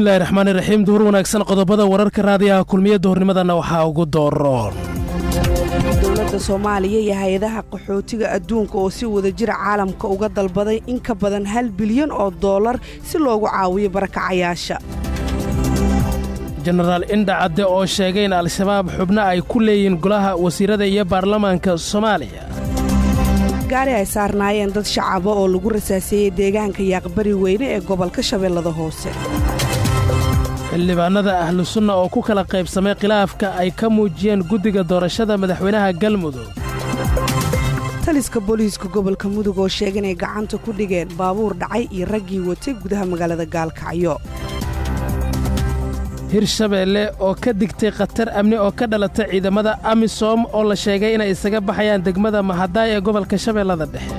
bismillahi raxmaani raxiim duhur wanaagsan qodobada wararka raadiyaha kulmiya duhurnimadana waxaa ugu dooroon dowladda soomaaliya iyo hay'adaha qaxootiga adduunka oo si wada jira caalamka uga dalbaday in ka badan hal bilyan oo dollar si loogu caawiyo barakacayaasha jenaraal indha cadde oo sheegay in al-shabaab xubno ay ku leeyihiin golaha wasiirada iyo baarlamaanka soomaaliya. Gaari ay saarnaayeen dad shacaba oo lagu rasaaseeyey deegaanka yaaqbari weyne ee gobolka shabeellada hoose xildhibaanada ahlu sunna oo ku kala qaybsamay khilaafka ay ka muujiyeen guddiga doorashada madaxweynaha galmudug. Taliska booliiska gobolka mudug oo sheega inay gacanta ku dhigeen baabuur dhacay iyo raggii watay gudaha magaalada gaalkacyo. Hirshabeelle oo ka digtay khatar amni oo ka dhalata ciidamada amisom oo la sheegay inay isaga baxayaan degmada mahadaay ee gobolka shabeellada dhexe.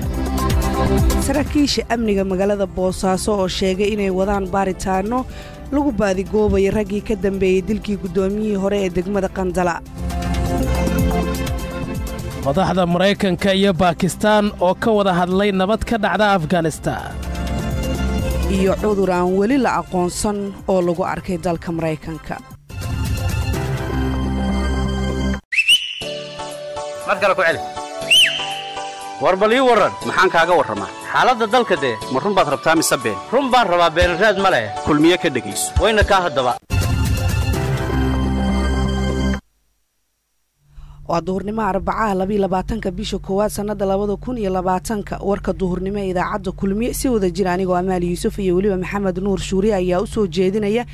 Saraakiisha amniga magaalada boosaaso oo sheegay inay wadaan baaritaanno lagu baadigoobayo raggii ka dambeeyey dilkii guddoomiyihii hore ee degmada qandala madaxda maraykanka iyo baakistaan oo ka wada hadlay nabad ka dhacda afganistaan iyo cudur aan weli la aqoonsan oo lagu arkay dalka maraykanka war bal ii warran maxaan kaaga warramaa xaaladda dalka dee. Ma run baad rabtaa mise been? Run baan rabaa beenraad ma leh. Kulmiye ka dhegayso. Wayna kaa haddaba. Waa duhurnimo arbacaha labaylabaatanka bisha koowaad sannada labada kun iyo labaatanka. Warka duhurnimo ee idaacadda kulmiye si wada jira anigoo amaali yuusuf iyo weliba maxamed nuur shuuriye ayaa u soo jeedinaya.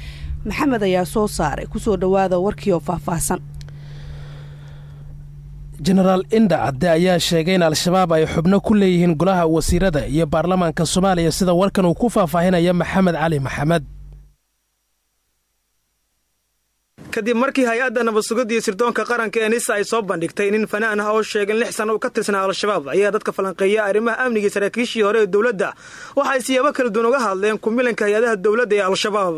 Maxamed ayaa soo saaray ku soo dhowaada warkii oo faahfaahsan jenaraal indha cadde ayaa sheegay in al-shabaab ay xubno ku leeyihiin golaha wasiirada iyo baarlamaanka soomaaliya sida warkan uu ku faahfaahinaya maxamed cali maxamed. Kadib markii hay'adda nabadsugidda iyo sirdoonka qaranka ee nisa ay soo bandhigtay nin fanaan ah oo sheegay lix sanno uu ka tirsanaa al-shabaab ayaa dadka falanqeeya arrimaha amniga saraakiishii hore ee dowladda. Waxay siyaabo kala duwan uga hadleen kumilanka hay'adaha dowladda ee al-shabaab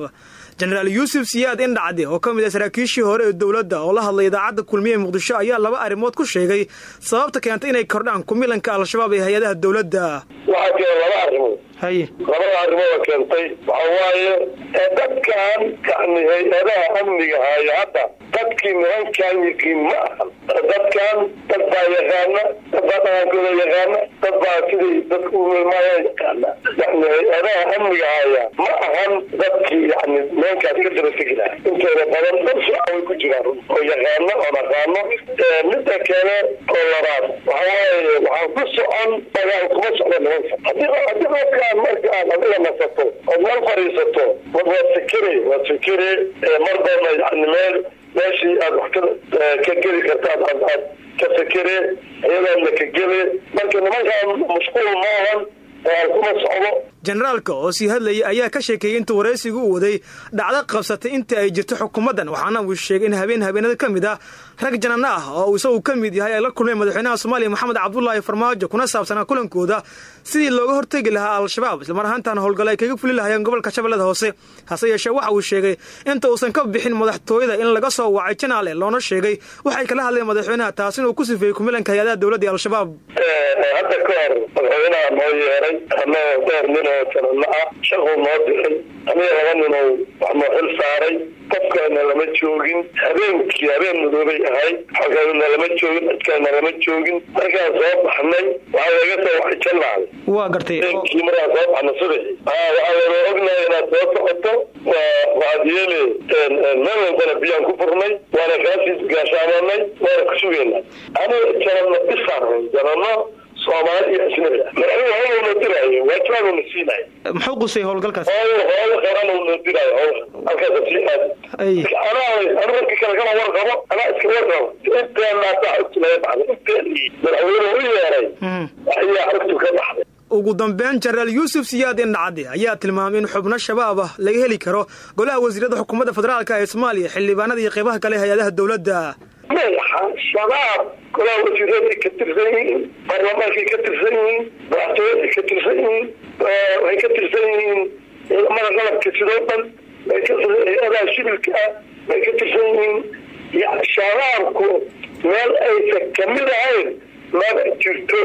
jenaraal yuusuf siyaad indhacde oo ka mid ah saraakiishii hore ee dowladda oo la hadlay idaacadda kulmiye muqdisho ayaa laba arrimood ku sheegay sababta keentay inay kordhaan kumilanka al-shabaab ee hay'adaha dowladda. Waxaa keena laba arrimood. Haye labada arrimooda keentay waxa waaye dadkan yani hay'adaha amniga haayo hadda dadkii nimankan yiqiin ma dadkan dad baa yaqaana dad baa dhaqankooda yaqaana dad baa siday dadka u milmaaya yaqaana. Yani hay'adaha amniga haaya ma ahan dadkii yani nimankaas ka daba tegi laha intooda badan ku jiraan oo yaqaana oo dhaqaano midda kale oo labaad. Waxa waaye waxaan ku socon dagaal kuma socdo nimanka haddii qofkaan marka aad nasato ood meel fadhiisato wad waad fikire waad meel meeshii aad wax ka geli kartaad aad ka fikire iyadaadna ka gele marka nimankaan mashquul maahan dagaal kuma socdo. Jenaraalka oo sii hadlayay ayaa ka sheekeeyey inta waraysigu u waday dhacdo qabsatay inta ay jirto xukuumaddan waxaana uu sheegay in habeen habeenada ka mid ah rag janano ah oo isagu ka mid yahay ay la kulmeen madaxweynaha soomaaliya maxamed cabdulaahi farmaajo kuna saabsanaa kulankooda sidii looga hortegi lahaa al-shabaab islamar ahaantaana howlgal ay kaga fuli lahayeen gobolka shabeellada hoose. Hase yeeshee waxa uu sheegay inta uusan ka bixin madaxtooyada in laga soo wacay janaale loona sheegay. Waxay kala hadleen madaxweynaha taas inuu ku sifeeyey kumilanka hay'adaha dowladda al-shabaab. Hadda ka hor madaxweynaha noo yeeray anagoo dhowr nin oo janano ah shaquu noo diray aniga laba nin oo wax noo xil saaray. Qofkaana lama joogin. Habeenkii habeen madoobay ahayd xogana lama joogin cidkaana lama joogin. Markaan soo baxnay waxaa laga soo waxay janaale waa gartay waxaa wada ognahay inaad soo socoto. Waxaad yeele meel walbana biyaan ku furnay. Waana kaasii gaashaamanay waana ku sugaynaa aniga janano dhisaan janano soomaali iyo ajnabi ah madaxweyne howlna diraayo waajibaanuna siinaayo muxuu qusay howlgalkaas? Howl howl qaranuna diraayo howl halkaasa sii aad. Ay. Anaa anu marka kale kama warqabo anaa iska warqabo inteena taa xogtu laga baxday? Inteeni madaxweyne u yeeray. Ayaa xogtu ka baxday ugu dambeyn jenaraal yuusuf siyaad indhacadde ayaa tilmaamay in xubno shabaab ah laga heli karo golaha wasiirada xukuumadda federaalka ee soomaaliya xildhibaanada iyo qeybaha kale hay'adaha dowladda. Shabaab golaha wasiiraday ka tirsan yihiin baarlamaankay ka tirsan yihiin madaxtooyaday ka tirsan yihiin waxay ka tirsan yihiin ciidamada qalabka sidoo dhan way hay'adaha ah way ka tirsan yihiin. Shabaabku meel aysan ka mid ahayn maba jirto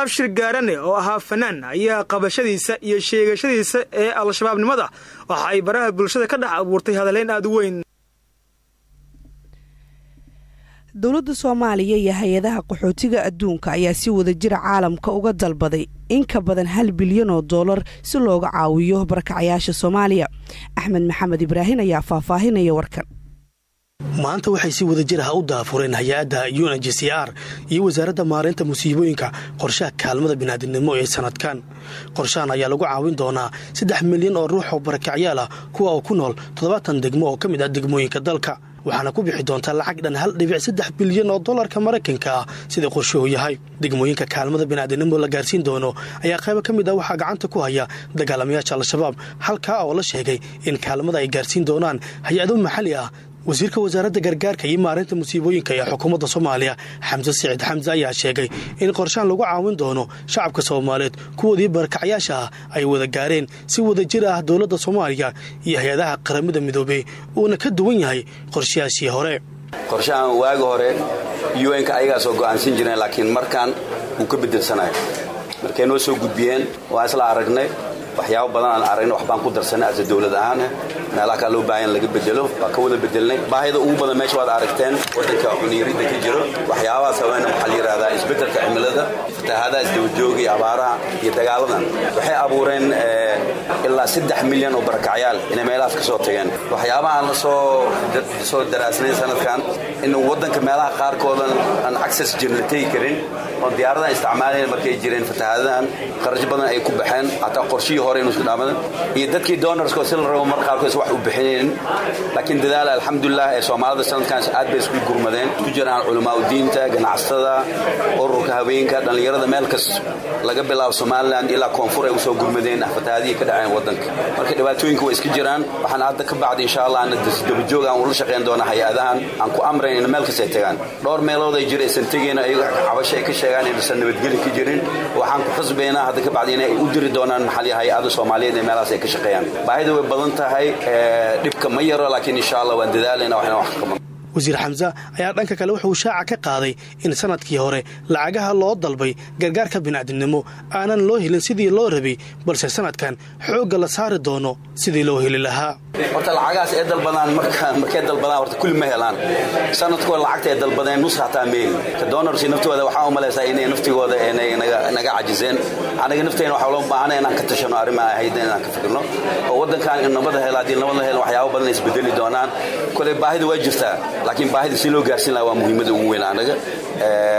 abshir gaarane oo ahaa fanaan ayaa qabashadiisa iyo sheegashadiisa ee al-shabaabnimada. Waxa ay baraha bulshada ka dhex abuurtay hadaleyn aada u weyn. Dowladda soomaaliya iyo hay'adaha qaxootiga adduunka ayaa si wada jira caalamka uga dalbaday in ka badan hal bilyan oo dollar si looga caawiyo barakacayaasha soomaaliya. Axmed maxamed ibraahin ayaa faahfaahinaya warkan maanta waxay si wada ah u daafureen hay'adda un h c r iyo wasaaradda maareynta musiibooyinka qorshaha kaalmada binaadinimo ee sanadkan. Qorshahan ayaa lagu caawin doonaa saddex milyan oo ruux oo barakacyaal ah kuwa oo ku nool toddobaatan degmo oo ka mid ah degmooyinka dalka. Waxaana ku bixi doontaa lacag dhan hal dhibic saddex bilyan oo dollarka maraykanka ah sida qorshuhu yahay. Degmooyinka kaalmada binaadinimo la gaarsiin doono ayaa qaybo ka mid ah waxaa gacanta ku haya dagaalamayaasha al-shabaab halkaa oo la sheegay in kaalmada ay gaarsiin doonaan hay'ado maxalli ah wasiirka wasaaradda gargaarka iyo maareynta musiibooyinka ee xukuumadda soomaaliya xamse siciid xamse ayaa sheegay in qorshahan lagu caawin doono shacabka soomaaliyeed kuwoodii barakacyaasha ah ay wada gaareen si wada jir ah dowladda soomaaliya iyo hay'adaha qaramada midoobey uuna ka duwan yahay qorshayaashii hore. Qorshahan waagi hore un-ka ayagaa soo go'aansan jireen laakiin markaan wuu ka bedelsanaya markay noo soo gudbiyeen waan isla aragnay waxyaabo badan aan aragna waxbaan ku darsanay ase dowlad ahaan meelaha kaa loo baahan laga bedelo waa ka wada bedelnay baahida ugu badan meesha waad aragteen waddanka cuniyarida ka jiro waxyaabahaas haweyna waxaa la yidhahdaa isbeddelka cimilada fatahaadaha isdabajooga iyo abaaraha iyo dagaaladan waxay abuureen ilaa saddex milyan oo barakacyaal inay meelahaas ka soo tageen waxyaabaha aan la soo daraasnayn sanadkan in waddanka meelaha qaarkoodan aan access jirna tegi karin oo diyaaradahan isticmaalayn markay jireen fatahaadahan qarash badan ay ku baxeen hataa qorshihii hore inu isku dhaamadan iyo dadkii donorsko si la rabo mar qaarkood wax u bixinaynin laakiin dadaal alxamdulilah ee soomaalida sanadkaas aad bay isku gurmadeen. Isku jiraan culamaa udiinta ganacsatada ururka haweenka dhallinyarada meel kas laga bilaabo somalilan ilaa koonfur ay u soo gurmadeen fatahaadihii ka dhaceen waddanka. Marka dhibaatooyinka way iska jiraan waxaan hadda ka bacdi insha allah dabajoog aan ula shaqayn doona hay'adahan aan ku amrayn in meel kas ay tagaan. Dhowr meelood ay jira aysan tegeen ayago cabasho ay ka sheegaan inaysan nabadgeli ka jirin. Waxaan ku xusbaynaa hadda ka bacdi inay u diri doonaan maxalli hay'ada soomaaliyeed ee meelahaas ay ka shaqeeyaan. Baahida way badan tahay dhibka ma yaro laakiin insha allah waan ka qaban wasiir xamse ayaa dhanka kale wuxuu shaaca ka qaaday in sannadkii hore lacagaha loo dalbay gargaarka bini'aadinimo aanan loo helin sidii loo rabay balse sanadkan xoogga la saari doono sidii loo heli lahaa. Horta lacagahaas ee dalbadaan markay dalbadaan horta kulli ma helaan. Sanadkooda lacagta ay dalbadeen nus hataa meel ka doonarsi naftooda waxaa u malaysaa inay naftigooda naga cajiseen anaga nafteena waxaa loo baahana inaan ka tashano arrimaa ahayd inaan ka fikirno oo waddankan in nabada hela haddii nabad la helo waxyaabo badan isbedeli doonaan. Koley baahida waa jirtaa laakiin baahida si loo gaarsiin laha waa muhiimada ugu weyn anaga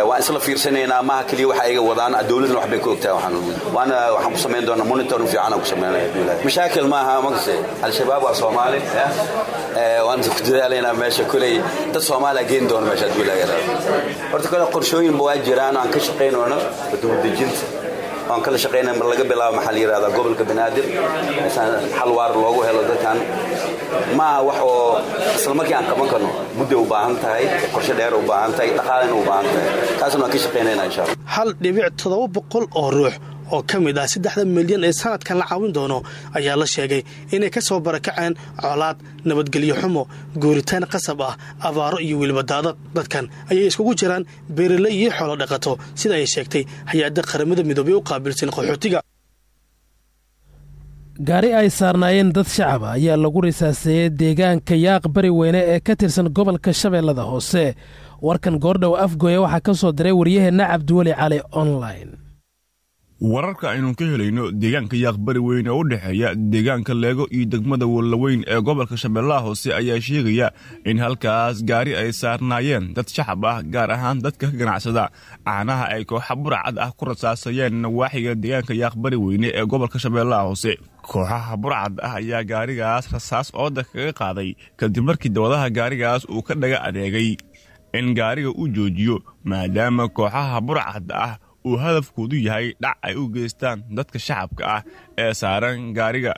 waan isla fiirsanaynaa maaha keliya waxa ayaga wadaan dowladna wax bay ka ogtahay waana waxaan ku samayn doonaa monitoring fiican aan ku samaynaya mashaakil maaha makase al-shabaab waa soomaali waan ku dadaalaynaa meesha koley dad soomaaliya geen doona meesha yaraado horta kole qorshooyinba waa jiraan aan ka shaqaynoono dowladejinta waan kala shaqaynay mar laga bilaabo maxaa la yidhahdaa gobolka banaadir. Xal waar loogu helo dadkan. Maaha wax oo isla markii aan qaban karno mudday u baahan tahay qorshe dheer u baahan tahay dhaqaalena u baahan tahay. Taasna waan ka shaqaynayna insha allah. Hal dhibic toddoba boqol oo ruux oo ka mid ah saddexda milyan ee sanadkan la caawin doono ayaa la sheegay inay ka soo barakaceen colaad nabadgelyo xumo guuritaan qasab ah abaaro iyo weliba daadad. Dadkan ayay iskugu jiraan beerale iyo xoolo dhaqato. Sida ay sheegtay hay'adda qaramada midoobey u qaabilsan qaxootiga. Gaari ay saarnaayeen dad shacab ah ayaa lagu risaaseeyey deegaanka yaaq bari weyne ee ka tirsan gobolka shabeellada hoose. Warkan goordhow afgooya waxaa ka soo diray waryaheenna cabdiweli cali online wararka aynu ka helayno deegaanka yaaqbari weyn oo u dhexeeya deegaanka leego iyo degmada wallaweyn ee gobolka shabeellaha hoose ayaa sheegaya in halkaas gaari ay saarnaayeen dad shacab ah gaar ahaan dadka ka ganacsada. Caanaha ay kooxa burcad ah ku rasaasayeen nawaaxiga deegaanka yaaqbari weyne ee gobolka shabeellaha hoose kooxaha burcad ah ayaa gaarigaas rasaas ooda kaga qaaday kadib markii dawadaha gaarigaas uu ka dhaga adeegay in gaariga uu joojiyo maadaama kooxaha burcad ah uu hadafkoodu yahay dhac ay u geystaan dadka shacabka ah ee saaran gaariga.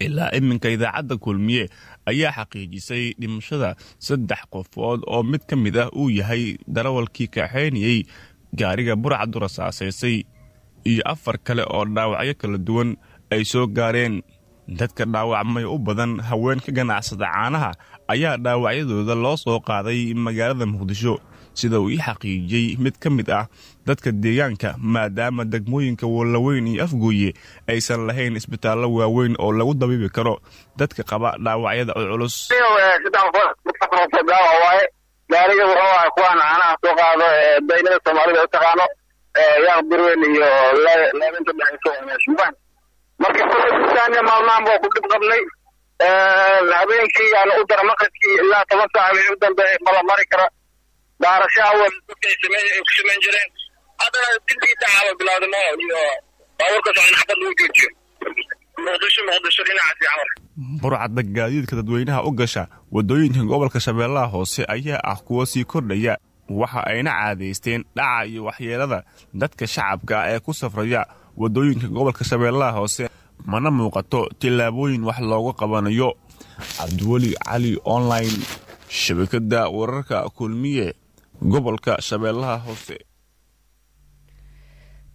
Ilaa iminka idaacadda kulmiye ayaa xaqiijisay dhimashada saddex qofood oo mid ka mid ah uu yahay darawalkii kaxaynayey gaariga burcadu rasaasaysay iyo afar kale oo dhaawacyo kala duwan ay soo gaareen. Dadka dhaawacmay u badan haween ka ganacsada caanaha ayaa dhaawacyadooda loo soo qaaday magaalada muqdisho sida uu ii xaqiijiyey mid ka mid ah dadka deegaanka maadaama degmooyinka wallaweyn iyo afgooye aysan lahayn isbitaallo waaweyn oo lagu dabiibi karo. Dadka qaba dhaawacyada culculus. Gaariga ahay kuwaan caanaha soo qaado daynada soomaalida u taqaano yaaq birweyn iyo leebinta dhexeysa marka kulisaanya maalmahan baa ku dhib qabnay habeenkii yaana u dara maqribkii ilaa toban saaca wixii u dambeeyay mala mari kara dhinacaasi camar burcadda gaadiidka dadweynaha u gasha waddooyinka gobolka shabeellaha hoose ayaa ah kuwa sii kordhaya. Waxa ayna caadaysteen dhaca iyo waxyeelada dadka shacabka ee ku safraya waddooyinka gobolka shabeellaha hoose. Mana muuqato tillaabooyin wax looga qabanayo. Cabdiweli cali online shabakadda wararka kulmiye gobolka shabeellaha hoose.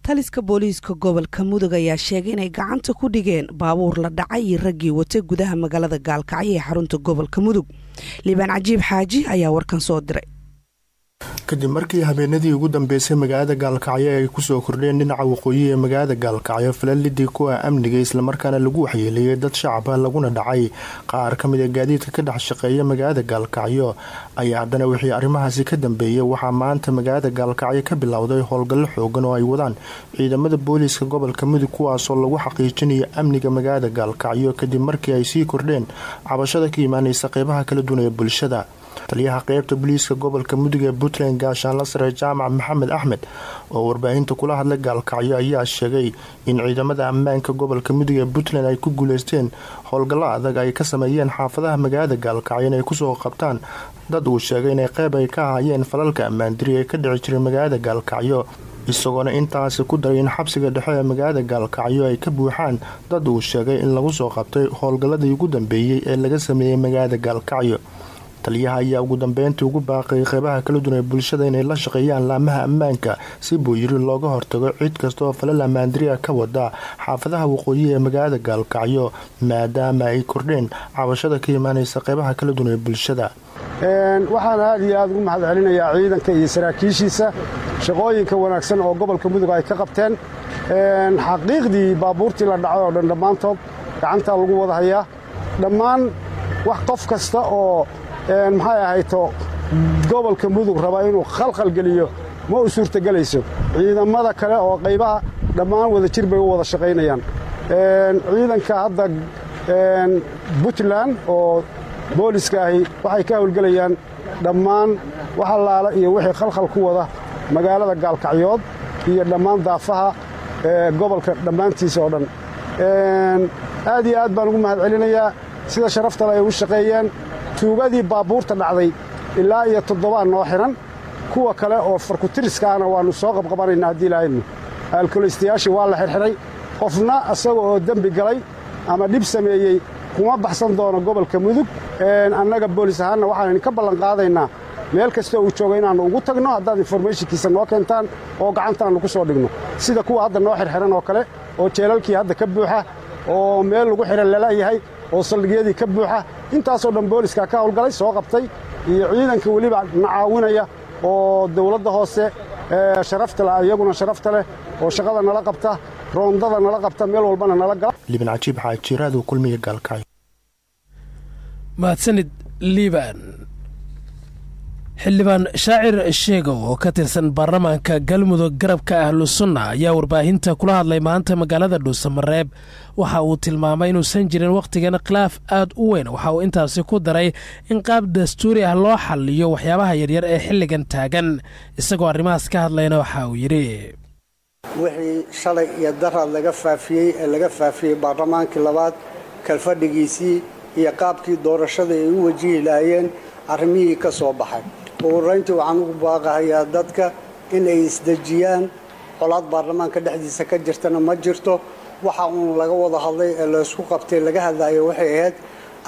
Taliska booliiska gobolka mudug ayaa sheegay inay gacanta ku dhigeen baabuur la dhacay iyo raggii watay gudaha magaalada gaalkacyo ee xarunta gobolka mudug. Liibaan cajiib xaaji ayaa warkan soo diray kadib markii habeenadii ugu dambeysay magaalada gaalkacyo ay ku soo kordheen dhinaca waqooyi ee magaalada gaalkacyo falalidii kuwa amniga islamarkaana lagu waxyeeleeyay dad shacaba laguna dhacay. Qaar ka mid a gaadiidka ka dhex shaqeeya magaalada gaalkacyo ayaa haddana wixii arrimahaasi ka dambeeyay. Waxaa maanta magaalada gaalkacyo ka bilowday howlgallo xoogan oo ay wadaan ciidamada booliiska gobolka mudug kuwaasoo lagu xaqiijinayo amniga magaalada gaalkacyo. Kadib markii ay sii kordheen cabashada ka imaaneysa qeybaha kala duwan ee bulshada taliyaha qeybta booliiska gobolka mudug ee puntland gaashaanla sare jaamac maxamed axmed oo warbaahinta kula hadlay gaalkacyo ayaa sheegay in ciidamada ammaanka gobolka mudug ee puntland ay ku guuleysteen howlgallo adag ay ka sameeyeen xaafadaha magaalada gaalkacyo inay ku soo qabtaan. Dad uu sheegay inay qeyb ay ka ahaayeen falalka ammaandiri ee ka dhici jiray magaalada gaalkacyo isagoona intaasi ku daray in xabsiga dhexe ee magaalada gaalkacyo ay ka buuxaan. Dad uu sheegay in lagu soo qabtay howlgalladii ugu dambeeyey ee laga sameeyey magaalada gaalkacyo taliyaha ayaa ugu dambeyntii ugu baaqay qeybaha kala duwan ee bulshada inay la shaqeeyaan laamaha ammaanka si buu yiri looga hortago cid kastaoo falal ammaandiriya ka wada xaafadaha waqooyi ee magaalada gaalkacyo maadaama ay kordheen cabashada ka imaaneysa qeybaha kala duwan ee bulshada. Waxaan aad iyo aad ugu mahad celinayaa ciidanka iyo saraakiishiisa shaqooyinka wanaagsan oo gobolka mudug ay ka qabteen. Xaqiiqdii baabuurtii la dhacay oo dhan dhammaantood gacantaa lagu wada hayaa. Dhammaan wax qof kasta oo maxay ahayto? Gobolka mudug raba inuu khalkhalgeliyo ma u suurtagelayso? Ciidamada kale oo qaybaha dhammaan wada jir bay u wada shaqaynayaan. Ciidanka hadda puntland oo booliska ahi waxay ka howlgelayaan dhammaan wax allaala iyo wixii khalkhal ku wada magaalada gaalkacyood iyo dhammaan daafaha gobolka dhammaantiisa oo dhan. Aad iyo aad baan ugu mahad celinayaa sida sharaftale ay u shaqeeyeen tuugadii baabuurta dhacday ilaa iyo toddobaa noo xidhan kuwa kale oo farkutiriskaana waannu soo qabqabanaynaa haddii ilaahaynu aalkoleystayaashii waa la xidhxidhay qofna asaga oo dembi galay ama dhib sameeyey kuma baxsan doono gobolka mudug. Annaga boolis ahaanna waxaan idinka ballanqaadaynaa meel kasta uu jooga inaannu ugu tagno haddaad informationkiisa noo keentaan oo gacantaannu ku soo dhigno. Sida kuwa hadda noo xidhxidhan oo kale oo jeelalkii hadda ka buuxa oo meel lagu xidhan lalayahay oo saldhigyadii ka buuxa. Intaasoo dhan booliska ka howlgalay soo qabtay iyo ciidanka weliba na caawinaya oo dawladda hoose sharafta leh iyaguna sharafta leh oo shaqada nala qabta roondada nala qabta meel walbana nala gala. Liban cajiib xaajiraadu kulmiya gaalkacyo mahadsanid liiban xildhibaan shaacir sheegow oo ka tirsan baarlamaanka galmudug garabka ahlu sunna ayaa warbaahinta kula hadlay maanta magaalada dhuusamareeb waxa uu tilmaamay inuusan jirin wakhtigan khilaaf aad u weyn. Waxa uu intaasi ku daray in qaab dastuuri ah loo xalliyo waxyaabaha yaryar ee xilligan taagan. Isagoo arrimahaas ka hadlayna waxa uu yidhi. Wixii shalay iyo daraad laga faafiyey ee laga faafiyey baarlamaankii labaad kalfadhigiisii iyo qaabkii doorashada ay u wajihi lahaayeen arrimihii ka soo baxay ugu horeyntii waxaan ugu baaqahayaa dadka in ay isdejiyaan. Colaad baarlamaanka dhexdiisa ka jirtana ma jirto. Waxa uun laga wada hadlay ee laysku qabtay laga hadlayo waxay ahayd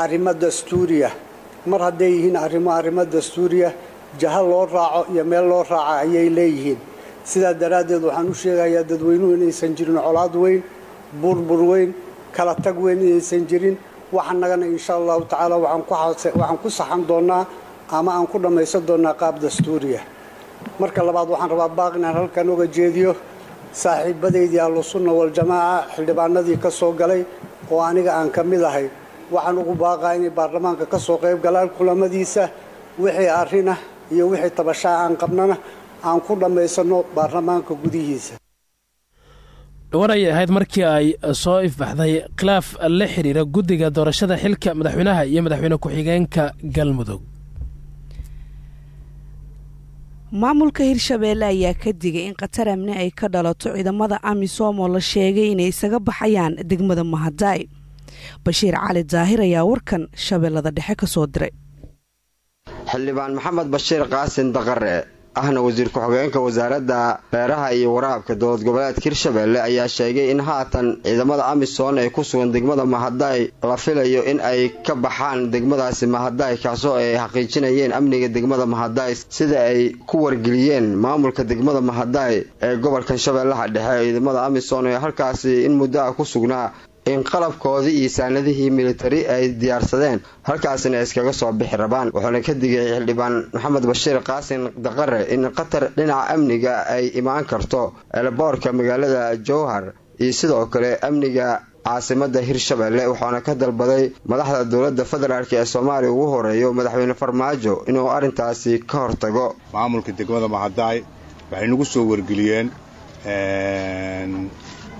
arrimo dastuuriya. Mar hadday yihiin arrimo arrimo dastuuriya jaha loo raaco iyo meel loo raaca ayay leeyihiin. Sidaa daraaddeed waxaan u sheegayaa dadweynuhu inaysan jirin colaad weyn burbur weyn kala tag weyn inaysan jirin. Waxanagana insha allahu tacaala waxaan ku saxan doonnaa ama aan ku dhammaysan doonnaa qaab dastuuriya. Marka labaad waxaan rabaa baaq inaan halkan uga jeediyo saaxiibadaydii ahlusunna waljamaaca xildhibaanadii ka soo galay oo aniga aan ka mid ahay. Waxaan ugu baaqaa inay baarlamaanka ka soo qayb galaan kulamadiisa wixii arrinah iyo wixii tabashaa aan qabnana aan ku dhammaysanno baarlamaanka gudihiisa. Dhowaan ayay ahayd markii ay soo ifbaxday khilaaf la xidhiira guddiga doorashada xilka madaxweynaha iyo madaxweyne ku-xigeenka galmudug maamulka hirshabeelle ayaa ka digay in khatar amni ay ka dhalato ciidamada amisom oo la sheegay inay isaga baxayaan degmada mahadaay bashiir cali daahir ayaa warkan shabeellada dhexe ka soo diray. Xildhibaan maxamed bashiir qaasin daqare ahna wasiir ku-xigeenka wasaaradda beeraha iyo waraabka dowlad goboleedka hirshabeelle ayaa sheegay in haatan ciidamada amisom ee ku sugan degmada mahadaay la filayo in ay ka baxaan degmadaasi mahadaay kaasoo ay xaqiijinayeen amniga degmada mahadaay sida ay ku wargeliyeen maamulka degmada mahadaay ee gobolkan shabeellaha dhexe. Ciidamada amisom ee halkaasi in muddo ah ku sugnaa in qalabkoodii iyo saanadihii militari ay diyaarsadeen halkaasina ay iskaga soo bixi rabaan. Wuxuuna ka digay xildhibaan maxamed bashiir qaasin daqare in qatar dhinaca amniga ay imaan karto eleboorka magaalada jowhar iyo sidoo kale amniga caasimada hirshabeelle waxaana ka dalbaday madaxda dowladda federaalk ee soomaaliya ugu horeeyo madaxweyne farmaajo inuu arrintaasi ka hortago. Maamulka degmada mahadaay waxay nagu soo wargeliyeen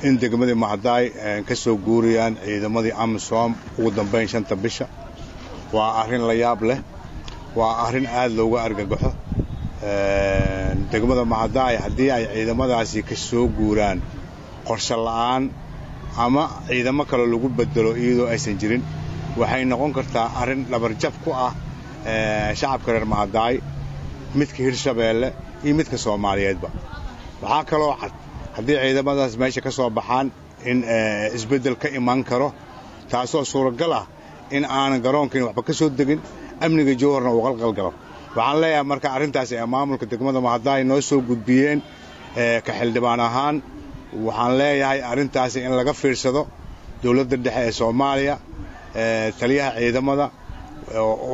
in degmadii mahadaay ka soo guurayaan ciidamadii amisom ugu dambayn shanta bisha. Waa arrin la yaab leh waa arrin aad looga argagaxo degmada mahadaay haddii ay ciidamadaasi ka soo guuraan qorshe la'aan ama ciidamo kale lagu bedelo iyadoo aysan jirin waxay noqon kartaa arrin dhabarjab ku ah shacabka reer mahadaay midka hirshabeelle iyo midka soomaaliyeedba. Waxaa kaloo cad haddii ciidamadaas meesha ka soo baxaan in isbeddel ka iman karo taasoo suuragal ah in aanan garoonkiin waxba ka soo degin amniga jowharna uu qalqalgalo waxaan leeyahay marka arrintaasi ee maamulka degmada mahadaay noo soo gudbiyeen ka xildhibaan ahaan waxaan leeyahay arrintaasi in laga fiirsado dowladda dhexe ee soomaaliya taliyaha ciidamada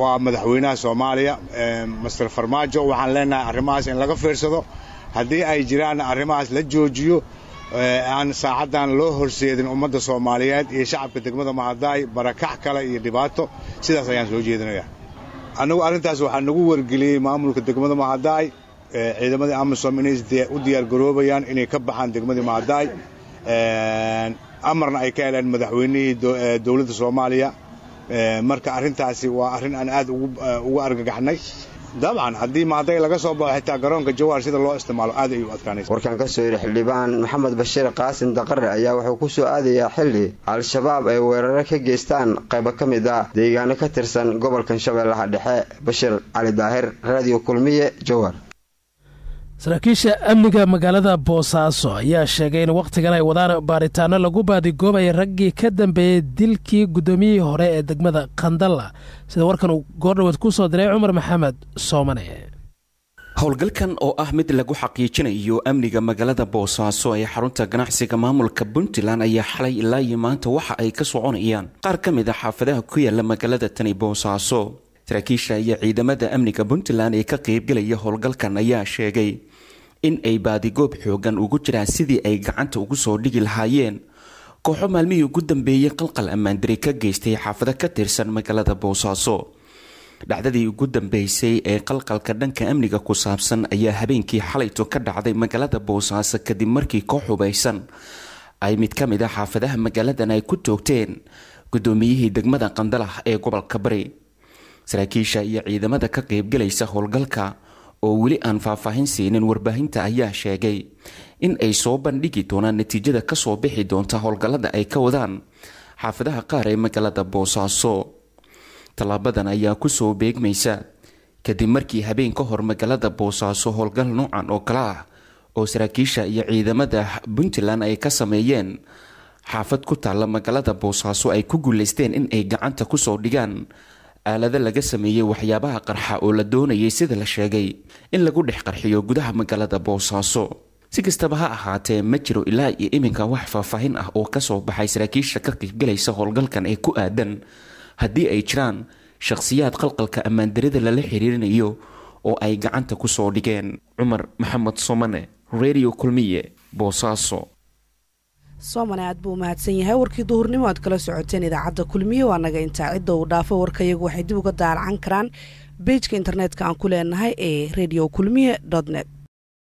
waa madaxweynaha soomaaliya master farmaajo. Waxaan leenahay arrimahaas in laga fiirsado haddii ay jiraan arrimahaas la joojiyo aan saacaddan loo horseedin ummadda soomaaliyeed iyo shacabka degmada mahadaay barakac kale iyo dhibaato sidaas ayaan soo jeedinaya annagu arrintaas waxaa nagu wargeliyey maamulka degmada mahadaay ciidamadii amisom inay u diyaargaroobayaan inay ka baxaan degmadii mahadaay amarna ay ka heleen madaxweynihii dowladda soomaaliya. Marka arrintaasi waa arrin aan aad ugu argagaxnay dabcan haddii mahadaay laga soo baxo xitaa garoonka jawhar sida loo isticmaalo aad ayuu adkaanaysa warkan ka soo yidhi xildhibaan maxamed bashiir qaasin daqare ayaa wuxuu ku soo aadayaa xilli al-shabaab ay weeraro ka geystaan qaybo ka mid ah deegaano ka tirsan gobolkan shabeellaha dhexe bashiir cali daahir raadiyo kulmiye jowhar saraakiisha amniga magaalada boosaaso ayaa sheegay in wakhtigan ay wadaan baaritaano lagu baadigoobaya raggii ka dambeeyey dilkii guddoomiyihii hore ee degmada khandalla sida warkan uu goordhaweed ku soo diray cumar maxamed soomane. Howlgalkan oo ah mid lagu xaqiijinayo amniga magaalada boosaaso ee xarunta ganacsiga maamulka puntland ayaa xalay ilaa iyo maanta waxa ay ka soconayaan. Qaar ka mid a xaafadaha ku yaalla magaalada tani boosaaso saraakiisha iyo ciidamada amniga puntland ee ka qaybgelaya howlgalkan ayaa sheegay in ay baadigoob xoogan ugu jiraan sidii ay gacanta ugu soo dhigi lahaayeen. Kooxo maalmihii ugu dambeeyey qalqal ammaandari ka geystay xaafado ka tirsan magaalada boosaaso dhacdadii ugu dambeysay ee qalqalka dhanka amniga ku saabsan ayaa habeenkii xalayto ka dhacday magaalada boosaaso kadib markii koox hubaysan. Ay mid ka mid a xaafadaha magaaladan ay ku toogteen guddoomiyihii degmada qandalah ee gobolka bari saraakiisha iyo ciidamada ka qaybgalaysa howlgalka oo weli aan faahfaahin siinin warbaahinta ayaa sheegay in ay soo bandhigi doonaan natiijada ka soo bixi doonta howlgallada ay ka wadaan xaafadaha qaar ee magaalada boosaaso tallaabadan ayaa ku soo beegmaysa. Kadib markii habeen ka hor magaalada boosaaso howlgal noocan oo kale ah oo saraakiisha iyo ciidamada puntland ay ka sameeyeen xaafad ku taalla magaalada boosaaso ay ku guuleysteen in ay gacanta ku soo dhigaan aalado laga sameeyey waxyaabaha qarxa oo la doonayay sida la sheegay in lagu dhex qarxiyo gudaha magaalada boosaaso si kastaba ha ahaatee ma jiro ilaa iyo iminka wax faahfaahin ah oo ka soo baxay saraakiisha ka qaybgalaysa howlgalkan ee ku aadan. Haddii ay jiraan shakhsiyaad qalqalka ammaandarida lala xiriirinayo oo ay gacanta ku soo dhigeen. Cumar maxamed somane redio kulmiye boosaaso soomane aad buu umahadsan yahay. Warkii duhurnimo aad kala socoteen idaacadda kulmiye waa naga intaa cidda uu dhaafo. Warkayagu waxay dib uga daalacan karaan beijka internetka aan ku leenahay ee radio kulmiye net